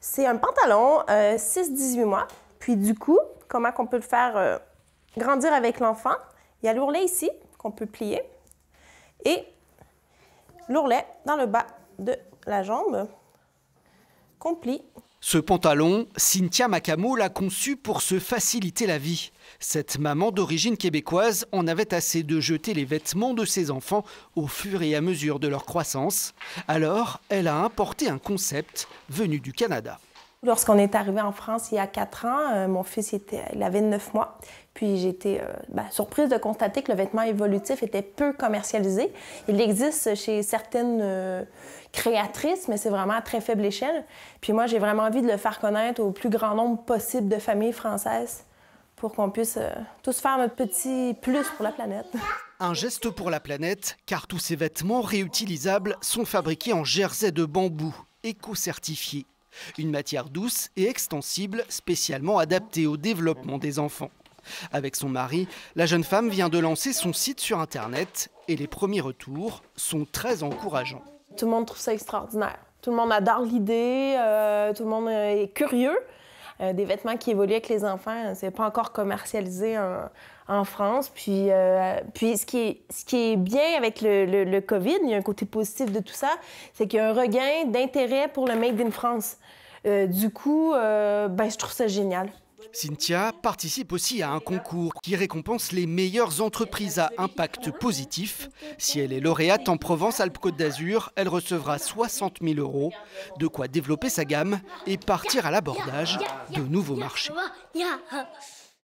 C'est un pantalon 6-18 mois. Puis du coup, comment on peut le faire grandir avec l'enfant? Il y a l'ourlet ici qu'on peut plier et l'ourlet dans le bas de la jambe qu'on plie ce pantalon, Cynthia Macamo l'a conçu pour se faciliter la vie. Cette maman d'origine québécoise en avait assez de jeter les vêtements de ses enfants au fur et à mesure de leur croissance. Alors, elle a importé un concept venu du Canada. Lorsqu'on est arrivé en France il y a quatre ans, euh, mon fils était, il avait neuf mois. Puis j'ai été euh, ben, surprise de constater que le vêtement évolutif était peu commercialisé. Il existe chez certaines euh, créatrices, mais c'est vraiment à très faible échelle. Puis moi, j'ai vraiment envie de le faire connaître au plus grand nombre possible de familles françaises pour qu'on puisse tous faire notre petit plus pour la planète. Un geste pour la planète, car tous ces vêtements réutilisables sont fabriqués en jersey de bambou, éco-certifié. Une matière douce et extensible, spécialement adaptée au développement des enfants. Avec son mari, la jeune femme vient de lancer son site sur Internet et les premiers retours sont très encourageants. Tout le monde trouve ça extraordinaire. Tout le monde adore l'idée, euh, tout le monde est curieux. Euh, des vêtements qui évoluent avec les enfants, c'est pas encore commercialisé en, France. Puis, euh, puis ce, qui est, ce qui est bien avec le, le, COVID, il y a un côté positif de tout ça, c'est qu'il y a un regain d'intérêt pour le Made in France. du coup, ben, je trouve ça génial. Cynthia participe aussi à un concours qui récompense les meilleures entreprises à impact positif. Si elle est lauréate en Provence-Alpes-Côte d'Azur, elle recevra 60 000 euros, de quoi développer sa gamme et partir à l'abordage de nouveaux marchés.